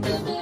Bill, you Bill.